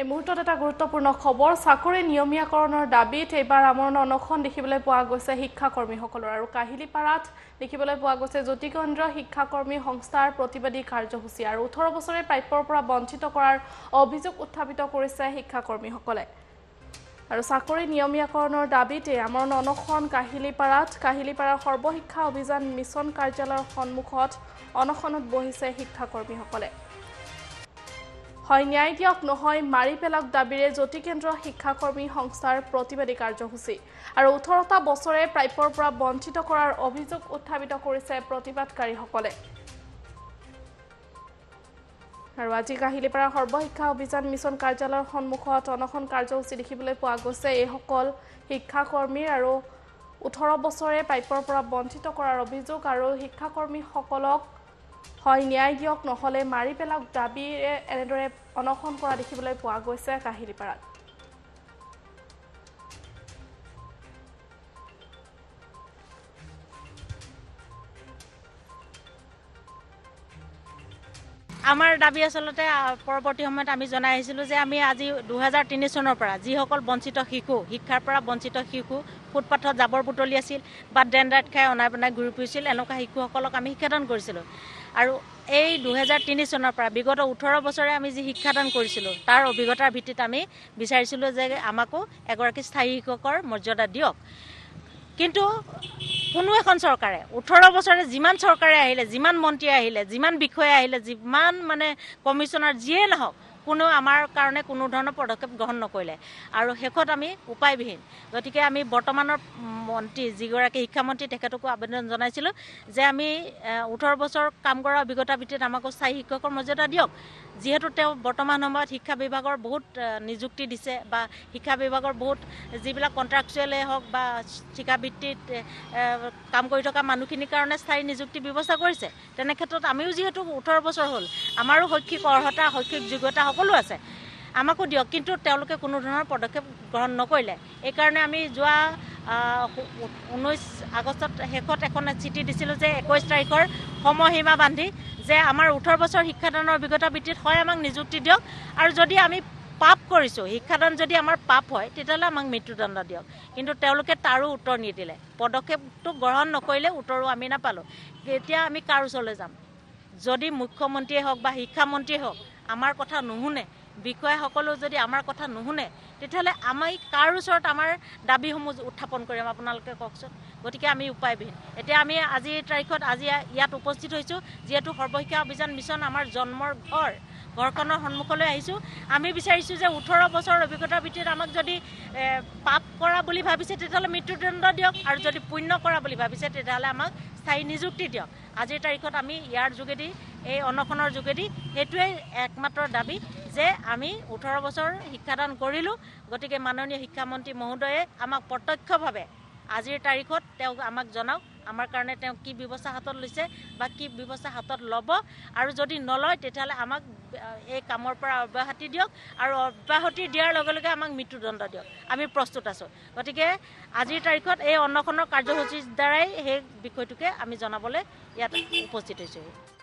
এই মুহূৰ্তত এটা গুৰুত্বপূৰ্ণ খবৰ চাকৰি নিয়মীয়াকৰণৰ দাবীত এইবাৰ আমৰণ অনশন দেখিবলৈ পোৱা গৈছে শিক্ষাকৰ্মীসকলৰ আৰু কাহিলীপাৰাত দেখিবলৈ পোৱা গৈছে জ্যোতিকেন্দ্ৰ শিক্ষাকৰ্মী সংস্থাৰ প্ৰতিবাদী কাৰ্যসূচী আৰু ওঠৰ বছৰে প্ৰাপ্যৰ পৰা বঞ্চিত কৰাৰ অভিযোগ উত্থাপিত কৰিছে শিক্ষাকৰ্মীসকলে। আৰু চাকৰি নিয়মীয়াকৰণৰ দাবীত আমৰণ অনশন কাহিলীপাৰাত কাহিলীপাৰাৰ সৰ্বশিক্ষা অভিযান মিছন কাৰ্যালয়ৰ সন্মুখত অনশনত বহিছে শিক্ষাকৰ্মীসকলে। হয় ন্যায় দিয়ক নহয় মাৰি পেলাওক দাবীৰে জ্যোতিকেন্দ্ৰ শিক্ষাকৰ্মী সংস্থাৰ প্ৰতিবাদী কাৰ্যসূচী। আৰু ওঠৰটা বছৰে প্ৰাপ্যৰ পৰা বঞ্চিত কৰাৰ অভিযোগ উত্থাপিত কৰিছে প্ৰতিবাদকাৰীসকলে। আৰু আজি কাহিলীপাৰা সৰ্বশিক্ষা অভিযান মিছন কাৰ্যালয়ৰ সন্মুখত অনশন কাৰ্যসূচী দেখিবলৈ পোৱা গৈছে। এইসকল শিক্ষাকৰ্মীৰ আৰু ওঠৰ বছৰে প্ৰাপ্যৰ পৰা বঞ্চিত কৰাৰ অভিযোগ আৰু শিক্ষাকৰ্মীসকলক হয় ন্যায় দিয়ক নহ'লে মাৰি পেলাওক দাবীৰে এনেদৰে অনশন কৰা দেখিবলৈ পোৱা গৈছে কাহিলীপাৰাত। আমাৰ দাবী আচলতে পৰৱৰ্তী সময়ত আমি জনাই আহিছিলোঁ যে আমি আজি দুহেজাৰ তিনি চনৰ পৰা যিসকল বঞ্চিত শিশু শিক্ষাৰ পৰা বঞ্চিত শিশু ফুটপাথত জাবৰ বুটলি আছিল বা ড্ৰেন ৰাইট খাই অনাই বনাই ঘূৰি ফুৰিছিল এনেকুৱা শিশুসকলক আমি শিক্ষাদান কৰিছিলোঁ। আৰু এই দুহেজাৰ তিনি চনৰ পৰা বিগত ওঠৰ বছৰে আমি যি শিক্ষাদান কৰিছিলোঁ তাৰ অভিজ্ঞতাৰ ভিত্তিত আমি বিচাৰিছিলোঁ যে আমাকো এগৰাকী স্থায়ী শিক্ষকৰ মৰ্যাদা দিয়ক। কিন্তু কোনো এখন চৰকাৰে ওঠৰ বছৰে যিমান চৰকাৰে আহিলে যিমান মন্ত্ৰী আহিলে যিমান বিষয়া আহিলে যিমান মানে কমিশ্যনাৰ যিয়ে নহওক কোনো আমাৰ কাৰণে কোনো ধৰণৰ পদক্ষেপ গ্ৰহণ নকৰিলে। আৰু শেষত আমি উপায়বিহীন। গতিকে আমি বৰ্তমানৰ মন্ত্ৰী যিগৰাকী শিক্ষামন্ত্ৰী তেখেতকো আবেদন জনাইছিলোঁ যে আমি ওঠৰ বছৰ কাম কৰা অভিজ্ঞতাৰ ভিত্তিত আমাকো স্থায়ী শিক্ষকৰ মৰ্যাদা দিয়ক। যিহেতু তেওঁ বৰ্তমান সময়ত শিক্ষা বিভাগৰ বহুত নিযুক্তি দিছে বা শিক্ষা বিভাগৰ বহুত যিবিলাক কণ্ট্ৰাকচুৱেলেই হওক বা এ, কাম কৰি থকা মানুহখিনিৰ কাৰণে স্থায়ী নিযুক্তি ব্যৱস্থা কৰিছে। তেনে ক্ষেত্ৰত আমিও যিহেতু ওঠৰ বছৰ হ'ল আমাৰো শৈক্ষিক অৰ্হতা শৈক্ষিক যোগ্যতা সকলো আছে। আমাকো দিয়ক কিন্তু তেওঁলোকে কোনো ধৰণৰ পদক্ষেপ গ্ৰহণ নকৰিলে। এইকাৰণে আমি যোৱা ঊনৈছ আগষ্টত শেষত এখন চিঠি দিছিলোঁ যে একৈছ তাৰিখৰ সময়সীমা বান্ধি যে আমাৰ ওঠৰ বছৰ শিক্ষাদানৰ অভিজ্ঞতা ভিত্তিত হয় আমাক নিযুক্তি দিয়ক। আৰু যদি আমি পাপ কৰিছোঁ শিক্ষাদান যদি আমাৰ পাপ হয় তেতিয়াহ'লে আমাক মৃত্যুদণ্ড দিয়ক। কিন্তু তেওঁলোকে তাৰো উত্তৰ নিদিলে। পদক্ষেপটো গ্ৰহণ নকৰিলে উত্তৰো আমি নাপালোঁ। এতিয়া আমি কাৰ ওচৰলৈ যাম। যদি মুখ্যমন্ত্ৰীয়ে হওক বা শিক্ষামন্ত্ৰীয়ে হওক আমাৰ কথা নুশুনে বিষয়াসকলেও যদি আমাৰ কথা নুশুনে তেতিয়াহ'লে আমি কাৰ ওচৰত আমাৰ দাবীসমূহ উত্থাপন কৰিম আপোনালোকে কওকচোন? গতিকে আমি উপায়বিহীন। এতিয়া আমি আজিৰ তাৰিখত আজি ইয়াত উপস্থিত হৈছোঁ যিহেতু সৰ্বশিক্ষা অভিযান মিছন আমাৰ জন্মৰ ঘৰ। ঘৰখনৰ সন্মুখলৈ আহিছোঁ। আমি বিচাৰিছোঁ যে ওঠৰ বছৰৰ অভিজ্ঞতাৰ ভিত্তিত আমাক যদি পাপ কৰা বুলি ভাবিছে তেতিয়াহ'লে মৃত্যুদণ্ড দিয়ক আৰু যদি পুণ্য কৰা বুলি ভাবিছে তেতিয়াহ'লে আমাক স্থায়ী নিযুক্তি দিয়ক। আজিৰ তাৰিখত আমি ইয়াৰ যোগেদি এই অনশনৰ যোগেদি সেইটোৱে একমাত্ৰ দাবী যে আমি ওঠৰ বছৰ শিক্ষাদান কৰিলোঁ। গতিকে মাননীয় শিক্ষামন্ত্ৰী মহোদয়ে আমাক প্ৰত্যক্ষভাৱে আজিৰ তাৰিখত তেওঁক আমাক জনাওক আমাৰ কাৰণে তেওঁ কি ব্যৱস্থা হাতত লৈছে বা কি ব্যৱস্থা হাতত ল'ব। আৰু যদি নলয় তেতিয়াহ'লে আমাক এই কামৰ পৰা অব্যাহতি দিয়ক আৰু অব্যাহতি দিয়াৰ লগে লগে আমাক মৃত্যুদণ্ড দিয়ক। আমি প্ৰস্তুত আছোঁ। গতিকে আজিৰ তাৰিখত এই অন্নখনৰ কাৰ্যসূচীৰ দ্বাৰাই সেই বিষয়টোকে আমি জনাবলৈ ইয়াত উপস্থিত হৈছোঁ।